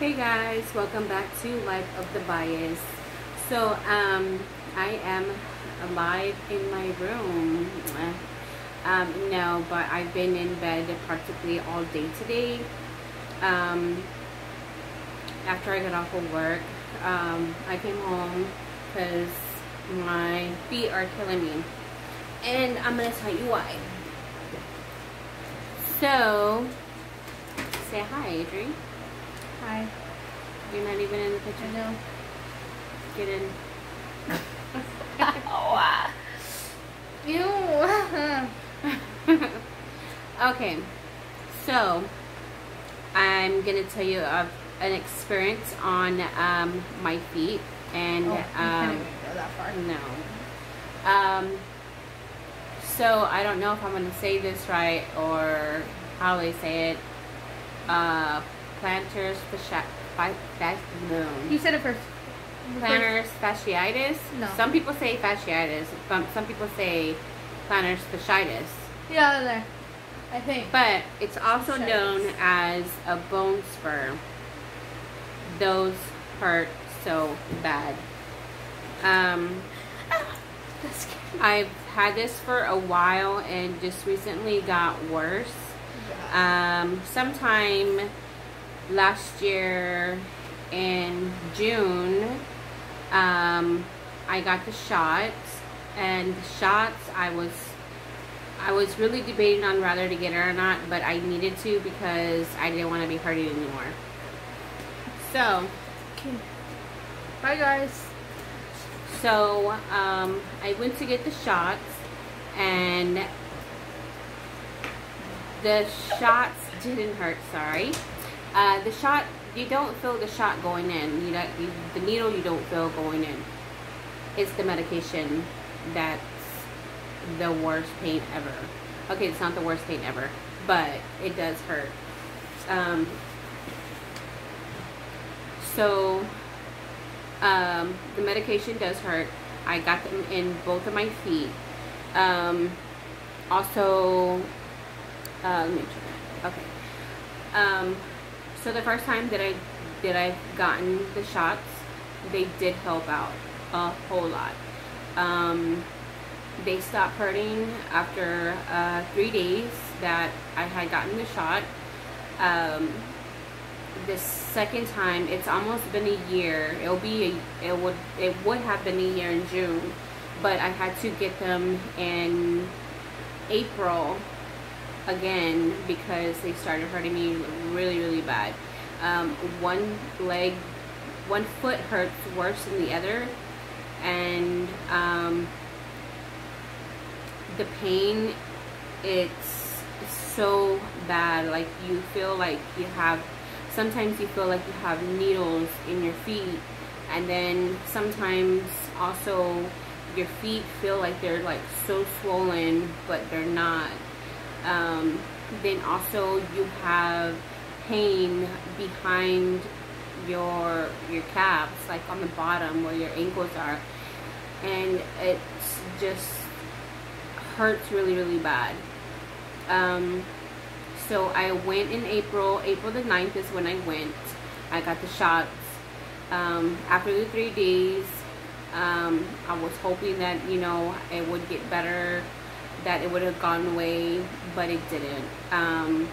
Hey guys, welcome back to Life of the Valle's. So, um, I am alive in my room. Um, no, but I've been in bed practically all day today. Um, after I got off of work, um, I came home because my feet are killing me. And I'm going to tell you why. So, say hi, Adrienne. Hi. You're not even in the picture. I know. Get in. oh, Ew. okay, so I'm gonna tell you of an experience on um, my feet, and oh, um, go that far. no. Um, so I don't know if I'm gonna say this right or how they say it. Uh, planters fascia, fa, fa, no. You said it first. Planters fasciitis. No. Some people say fasciitis. Some some people say planters fasciitis. Yeah, there. I think. But it's also Fasciitis. known as a bone spur. Those hurt so bad. Um. I've had this for a while and just recently got worse. Um, sometime last year in June, um, I got the shots, and the shots I was I was really debating on whether to get it or not, but I needed to because I didn't want to be hurting anymore. So, Okay. Bye, guys. so um, I went to get the shots, and the shots didn't hurt. Sorry, uh, the shot you don't feel the shot going in. You don't you, the needle you don't feel going in. It's the medication that's the worst pain ever. Okay, it's not the worst pain ever, but it does hurt. Um, so um, the medication does hurt. I got them in both of my feet. Um, also, uh, let me that. Okay. Um, so the first time that I that I've gotten the shots, they did help out a whole lot. Um, they stopped hurting after uh, three days that I had gotten the shot. Um, the second time, it's almost been a year. It'll be a, it would it would have been a year in June, but I had to get them in April again because they started hurting me really really bad. Um, one leg, one foot hurts worse than the other, and um, the pain it's so bad. Like you feel like you have sometimes you feel like you have needles in your feet and then sometimes also your feet feel like they're like so swollen but they're not um, then also you have pain behind your your calves like on the bottom where your ankles are and it's just hurts really really bad um, so I went in April. April the 9th is when I went. I got the shots. Um, after the three days, um, I was hoping that, you know, it would get better, that it would have gone away, but it didn't. Um,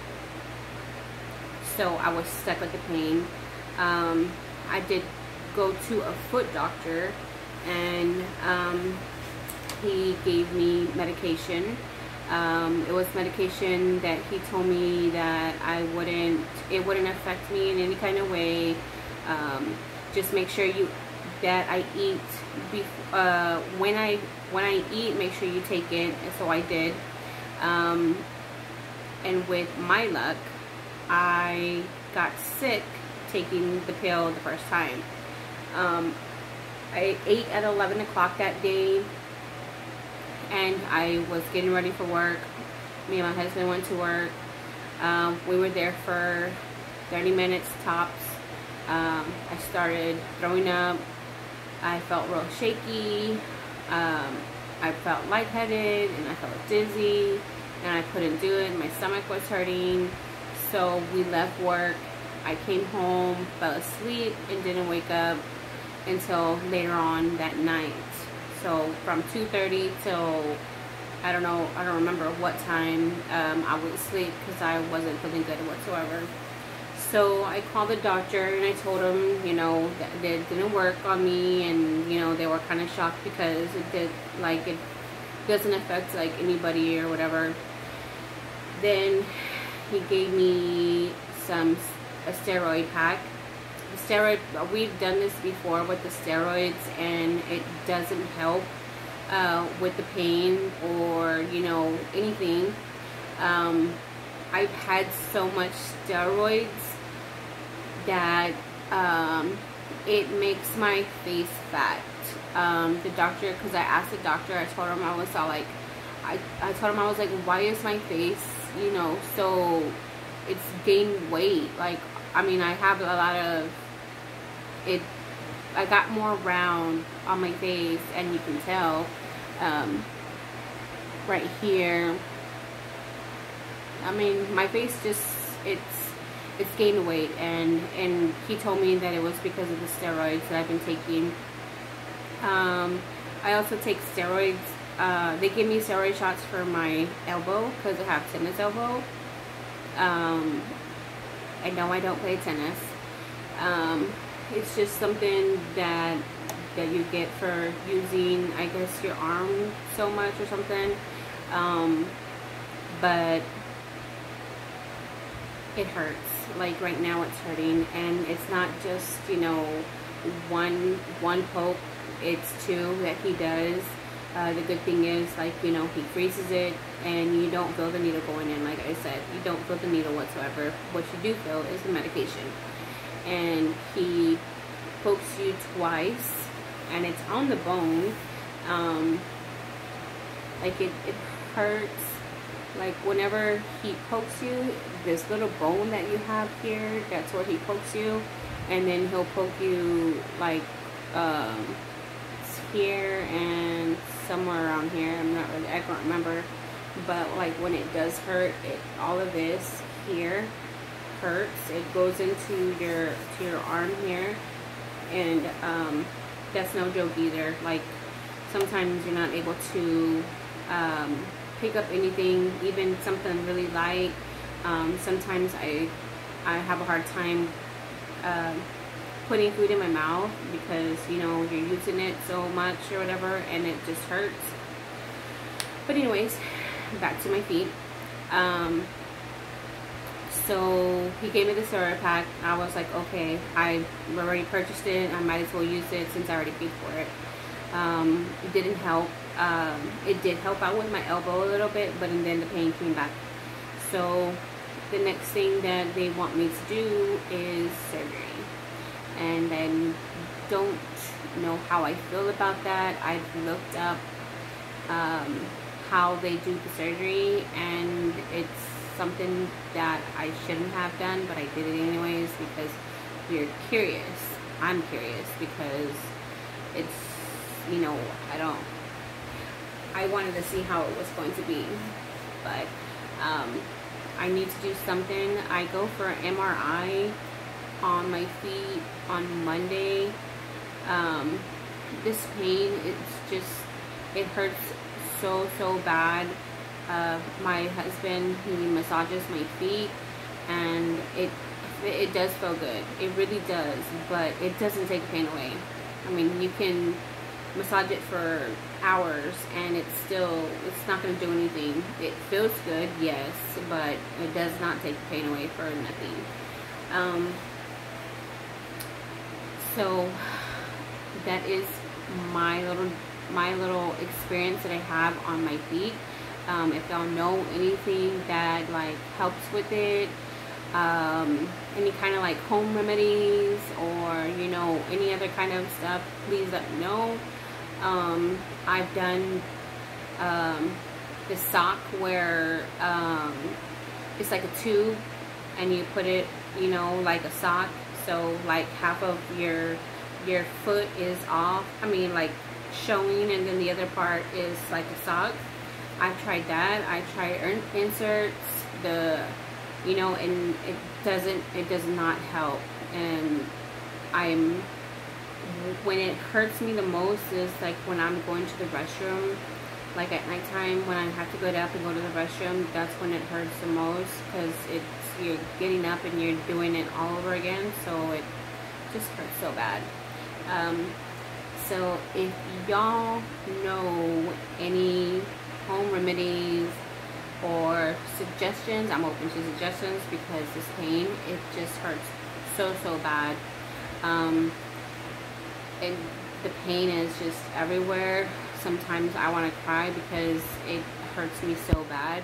so I was stuck with the pain. Um, I did go to a foot doctor, and um, he gave me medication. Um, it was medication that he told me that I wouldn't, it wouldn't affect me in any kind of way. Um, just make sure you that I eat uh, when I when I eat, make sure you take it. And so I did. Um, and with my luck, I got sick taking the pill the first time. Um, I ate at 11 o'clock that day and I was getting ready for work. Me and my husband went to work. Um, we were there for 30 minutes tops. Um, I started throwing up. I felt real shaky. Um, I felt lightheaded and I felt dizzy and I couldn't do it. My stomach was hurting. So we left work. I came home, fell asleep, and didn't wake up until later on that night. So from 2.30 till, I don't know, I don't remember what time um, I would sleep because I wasn't feeling good whatsoever. So I called the doctor and I told him, you know, that it didn't work on me and, you know, they were kind of shocked because it did, like, it doesn't affect, like, anybody or whatever. Then he gave me some, a steroid pack. The steroid, we've done this before with the steroids and it doesn't help uh, with the pain or, you know, anything. Um, I've had so much steroids that um, it makes my face fat. Um, the doctor, because I asked the doctor, I told him I was all like, I, I told him I was like, why is my face, you know, so it's gained weight. Like, I mean, I have a lot of it. I got more round on my face, and you can tell um, right here. I mean, my face just it's it's gained weight and and he told me that it was because of the steroids that I've been taking. Um, I also take steroids uh, they give me steroid shots for my elbow because I have tennis elbow. Um, I know I don't play tennis. Um, it's just something that that you get for using I guess your arm so much or something. Um, but it hurts like right now it's hurting and it's not just you know one one poke it's two that he does. Uh, the good thing is like you know he freezes it and you don't feel the needle going in like I said. You don't feel the needle whatsoever. What you do feel is the medication. And he pokes you twice and it's on the bone. Um, like it, it hurts like whenever he pokes you this little bone that you have here that's where he pokes you. And then he'll poke you like um, here and somewhere around here. I'm not really I can't remember. But like when it does hurt it all of this here hurts. It goes into your to your arm here. And um, that's no joke either. Like sometimes you're not able to um, pick up anything, even something really light. Um, sometimes I, I have a hard time uh, putting food in my mouth because, you know, you're using it so much or whatever and it just hurts. But anyways, back to my feet. Um, so he gave me the steroid pack. I was like, okay, I already purchased it. I might as well use it since I already paid for it. Um, it didn't help um, it did help out with my elbow a little bit, but then the pain came back. So the next thing that they want me to do is surgery. And I don't know how I feel about that. I've looked up um, how they do the surgery and it's something that I shouldn't have done, but I did it anyways because you're curious. I'm curious because it's, you know, I don't I wanted to see how it was going to be. But um, I need to do something. I go for an MRI on my feet on Monday. Um, this pain, it's just, it hurts so, so bad. Uh, my husband, he massages my feet and it it does feel good. It really does, but it doesn't take pain away. I mean, you can massage it for hours and it's still it's not going to do anything. It feels good yes but it does not take the pain away for nothing. Um, so that is my little my little experience that I have on my feet. Um, if y'all know anything that like helps with it um, any kind of like home remedies or you know any other kind of stuff please let me know um, I've done um, the sock where um, it's like a tube and you put it, you know, like a sock. So like half of your your foot is off. I mean like showing and then the other part is like a sock. I've tried that. I tried inserts, the, you know, and it doesn't it does not help and I'm when it hurts me the most is like when I'm going to the restroom like at nighttime when I have to get up and go to the restroom that's when it hurts the most because it's you're getting up and you're doing it all over again so it just hurts so bad um, so if y'all know any home remedies or suggestions, I'm open to suggestions because this pain, it just hurts so, so bad. Um, and the pain is just everywhere. Sometimes I want to cry because it hurts me so bad.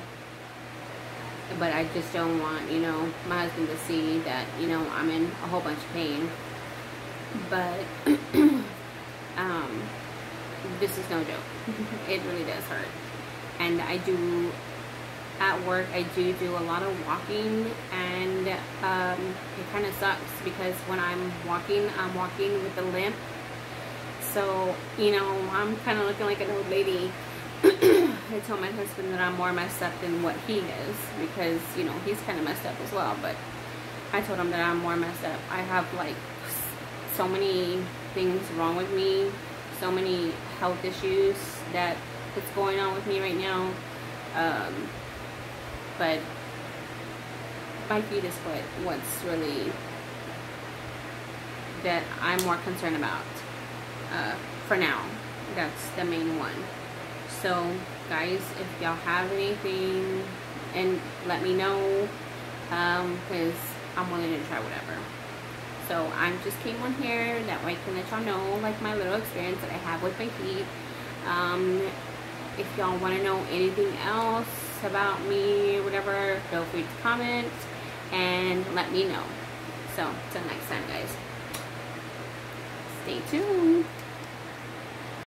But I just don't want, you know, my husband to see that, you know, I'm in a whole bunch of pain. But um, this is no joke. it really does hurt. And I do, at work, I do do a lot of walking and um, it kind of sucks because when I'm walking, I'm walking with a limp. So, you know, I'm kind of looking like an old lady. I told my husband that I'm more messed up than what he is because, you know, he's kind of messed up as well. But I told him that I'm more messed up. I have like so many things wrong with me, so many health issues that that's going on with me right now. Um, but my feet is what what's really that I'm more concerned about uh, for now. That's the main one. So, guys, if y'all have anything, and let me know, because um, I'm willing to try whatever. So I just came on here that way I can let y'all know like my little experience that I have with my feet. Um, if y'all want to know anything else about me whatever, feel free to comment and let me know. So, till next time guys. Stay tuned.